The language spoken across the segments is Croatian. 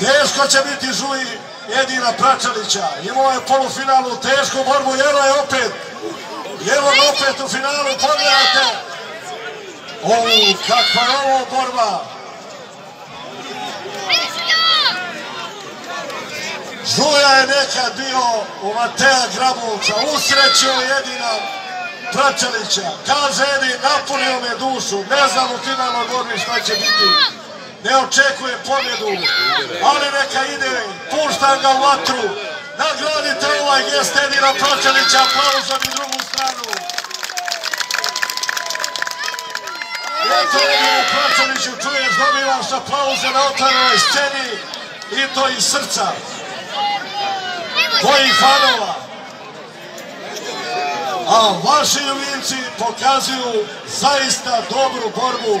Teško će biti Žuji Edina Pračalića. Imao je polufinalu tešku borbu, Jelo je opet. Jelo je opet u finalu, pogledajte. O, kakva je ovo borba. Žuja je nekad bio u Mateja Grabovca, usrećio Jedina Pračalića. Kaže Edin, napunio me dušu, ne znam u finalnoj borbi šta će biti. Ne očekuje pobjedu, ali neka ide, puštam ga u vatru. Nagradite ovaj gest Edina Pračalića, aplauzom i drugu stranu. Eto Edinu Pračaliću, čuješ, dobivaš aplauze na otvorenoj sceni i to iz srca tvojih fanova. A vaši ljubimci pokazuju zaista dobru borbu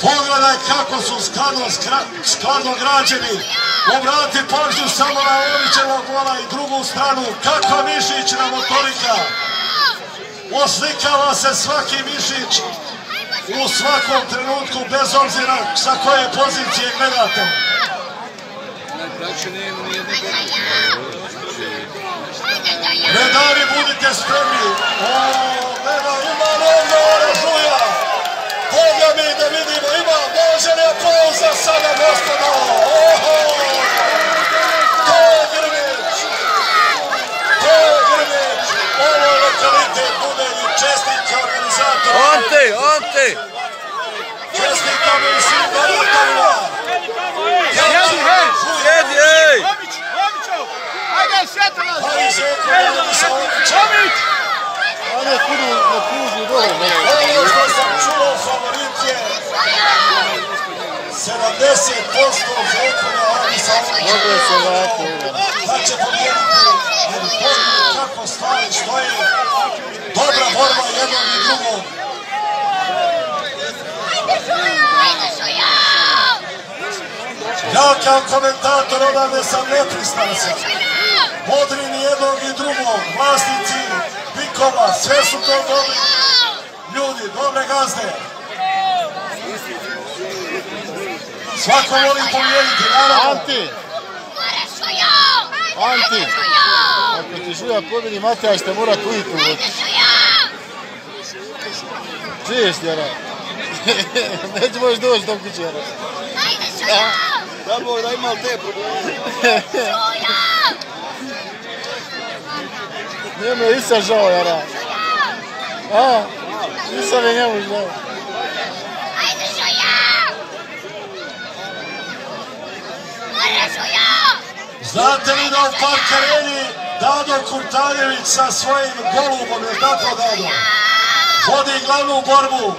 Pogledaj kako su skladno, skladno građeni. Obrati pažnju samo na Ovićevog gola i drugu stranu. Kakva mišićna motorika. Oslikava se svaki mišić u svakom trenutku, bez obzira sa koje pozicije gledate. Redari, budite spremni. O, gleda, ima. Da vidimo, ima, može li aplauza sada, gospodo? Oho! To je Grmić! To je Grmić! Ovo je lokalitet bude i čestitke organizatora. Ante, Ante! Čestitamo i svim gledateljima. Sjedi, hej! Sjedi, ej! Ajde, sjeti nas! Ali Željko Jelena Savića. A ne, kudu na kružni dole. Ono što sam čuo, favorit je 70% Željkona Adisa Dobro je se vratio. da će pobijediti, ali pogledaj kako stvari stoje. Dobra borba jednog i drugog. Ja kao komentator odavde sam nepristrasan. Podrini jednog i drugog, vlasnici pikova, sve su to dobri ljudi, dobre gazde. Svako voli pobijediti, naravno. Anti, Anti, ako ti žuja pobjedi Mateja, ćete morat u vodu. Čuješ, Jara? Neće možeš doći do kuće, Jara. Da Bog da imao te probleme. Njemu je Isa žao, Jara. A, Isa je njemu žao. Znate li da u Park Areni Dado Kurtaljević sa svojim golubom, je tako Dado? Vodi glavnu borbu,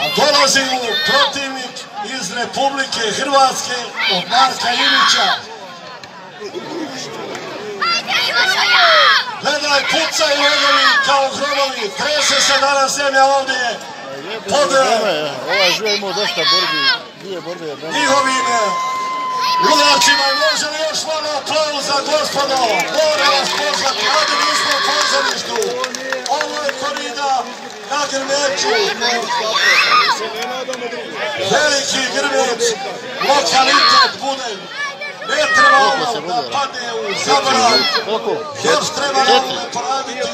a dolazi mu protivnik iz Republike Hrvatske od Marka Ilića. Gledaj, pucaju ogovi kao grobovi, trese se danas zemlja ovdje. Pod Ovaj žuja imao dosta borbi, dvije borbe je udarcima. Može li još malo aplauza, gospodo? Moram vas pozvati, ajde nismo u pozorištu. Ovo je korida na Grmeću. Veliki Grmeć, lokalitet Budelj. Ne treba ovo da padne u zaborav. Još treba ovome poraditi.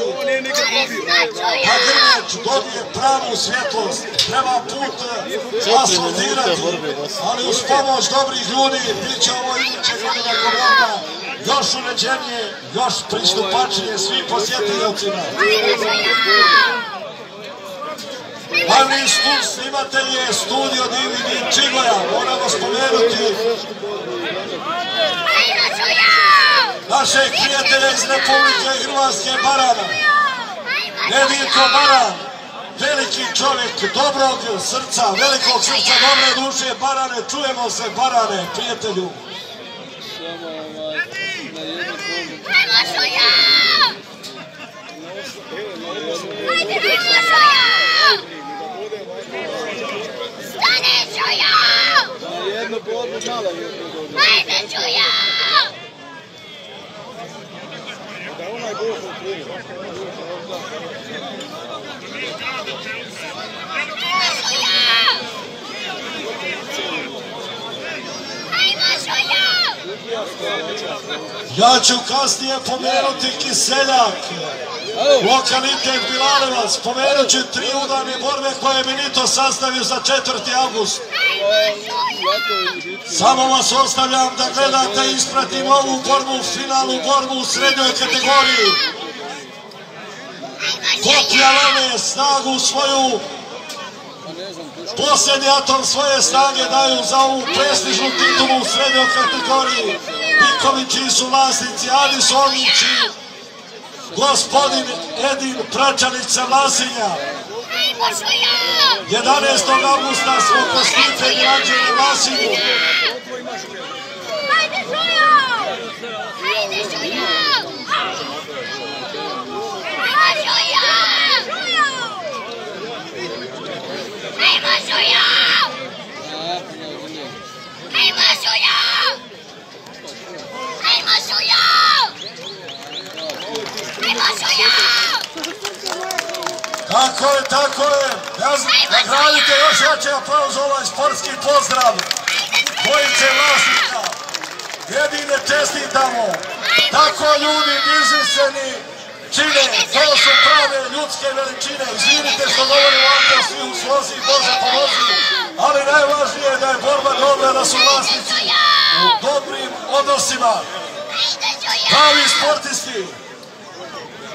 Pa Grmeć dobije pravu svjetlost. Treba put asfaltirati. Ali uz pomoć dobrih ljudi bit će ovo iduće godine korona još uređenije, još pristupačnije svim posjetiljacima. Glavni snimatelj je studio DVD Čigoja, moramo spomenuti našeg prijatelja iz Republike Hrvatske Barana. Nedjeljko Baran, veliki čovjek, dobrog srca, velikog srca, dobre duše, Barane, čujemo se, Barane, prijatelju. finala je to Ajde, Čuja! Vai, 阳 Ja ću kasnije pomenuti Kiseljak, lokalitet Bilalevac, spomenut ću tri udarne borbe koje je Benito sastavio za 4. august. Samo vas ostavljam da gledate i ispratim ovu borbu, finalnu borbu u srednjoj kategoriji. Koplja lome snagu svoju, posljednji atom svoje snage daju za ovu prestižnu titulu u srednjoj kategoriji. Pikovići su vlasnici, Ali Somići, gospodin Edin Pračanić sa Vlasinja. Ajmo, Čuja! 11. augusta smo Stipe građani Vlasinju. Ajde, Čuja! Ajde, Tako je, tako je. Ja znam, nagradite još jače aplauz ovaj sportski pozdrav. Dvojice vlasnika. Jedine čestitamo. Tako ljudi bizniseni čine. To su prave ljudske veličine. Izvinite što govorim ovako svi u slozi, Bože pomozi. Ali najvažnije je da je borba dobra, da su vlasnici u dobrim odnosima. Pravi sportisti.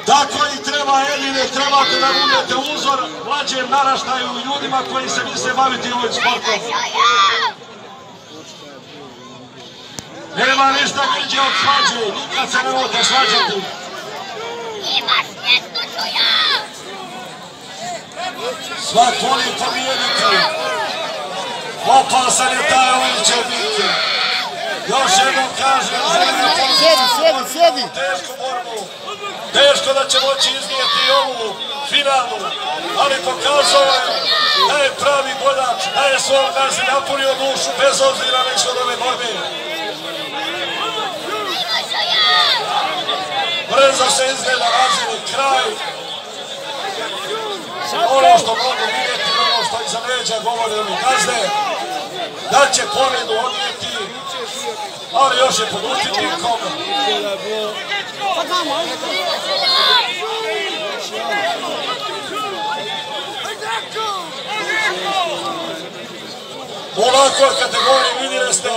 Tako i treba, Edine, trebate da budete uzor mlađem naraštaju ljudima koji se misle baviti ovim sportom. Nema ništa niđe od svađe, nikad se nemojte svađati. Ima smjesto, Čuja! Svak voli pobijediti. Opasan je taj ovim će biti. Još jednom kažem, Sjedi, sjedi, sjedi. tešku borbu. Teško da će moći iznijeti ovu finalnu, ali pokazao je da je pravi boljač, da je svoj gazi napunio dušu bez obzira na ishod ove borbe. Ajmo, Čuja! Brzo se izgleda razini kraj. Ono što mogu vidjeti, ono što iza leđa govore ovi gazde, da će pobjedu odnijeti, ali još je pod upitnikom. U ovakvoj kategoriji vidjeli ste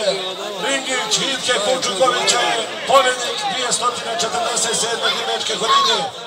Dingić, Ivke Kučukovića je pobjednik 247. divečke godine.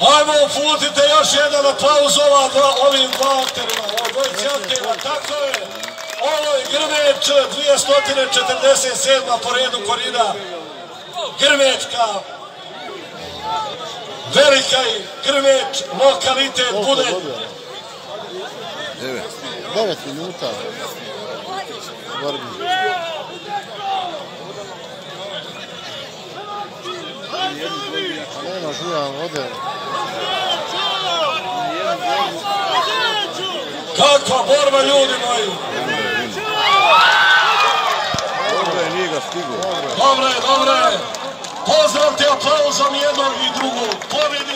Ajmo, uputite još jedan aplauz ova dva, ovim dva akterima, ovo dvojici aktera, tako je. Ovo je Grmeč, 247. po redu korida. Grmečka, velika i Grmeč, lokalitet bude. Devet minuta. Borbi. Nema žuja, ode. Kakva borba ljudi moji. Dobro je, nije ga stigao. Dobre, dobre. Pozdravite aplauzom jednog i drugog. Pobjedi